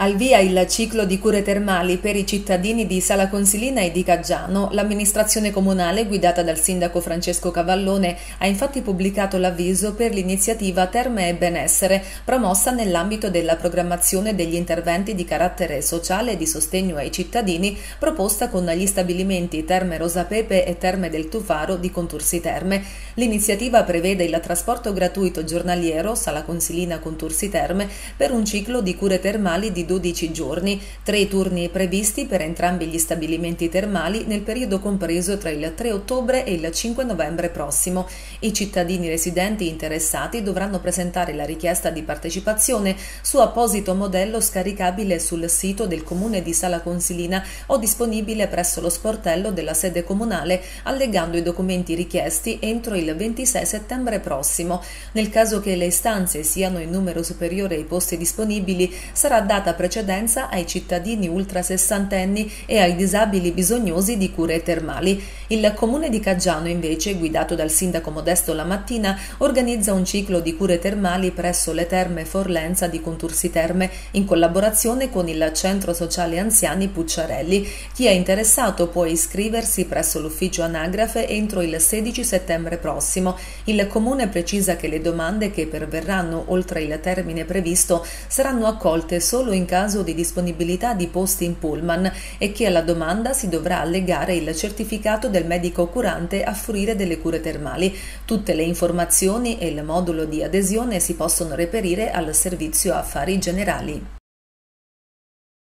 Al via il ciclo di cure termali per i cittadini di Sala Consilina e di Caggiano, l'amministrazione comunale guidata dal sindaco Francesco Cavallone ha infatti pubblicato l'avviso per l'iniziativa Terme e Benessere promossa nell'ambito della programmazione degli interventi di carattere sociale e di sostegno ai cittadini proposta con gli stabilimenti Terme Rosapepe e Terme del Tufaro di Contursi Terme. L'iniziativa prevede il trasporto gratuito giornaliero Sala Consilina Contursi Terme per un ciclo di cure termali di 12 giorni, tre turni previsti per entrambi gli stabilimenti termali nel periodo compreso tra il 3 ottobre e il 5 novembre prossimo. I cittadini residenti interessati dovranno presentare la richiesta di partecipazione su apposito modello scaricabile sul sito del comune di Sala Consilina o disponibile presso lo sportello della sede comunale allegando i documenti richiesti entro il 26 settembre prossimo. Nel caso che le istanze siano in numero superiore ai posti disponibili sarà data precedenza ai cittadini ultra sessantenni e ai disabili bisognosi di cure termali. Il comune di Caggiano, invece, guidato dal sindaco Modesto Lamattina, organizza un ciclo di cure termali presso le terme Forlenza di Contursi Terme, in collaborazione con il Centro Sociale Anziani Pucciarelli. Chi è interessato può iscriversi presso l'ufficio anagrafe entro il 16 settembre prossimo. Il comune precisa che le domande che perverranno oltre il termine previsto saranno accolte solo in caso di disponibilità di posti in pullman e che alla domanda si dovrà allegare il certificato del medico curante a fruire delle cure termali. Tutte le informazioni e il modulo di adesione si possono reperire al servizio affari generali.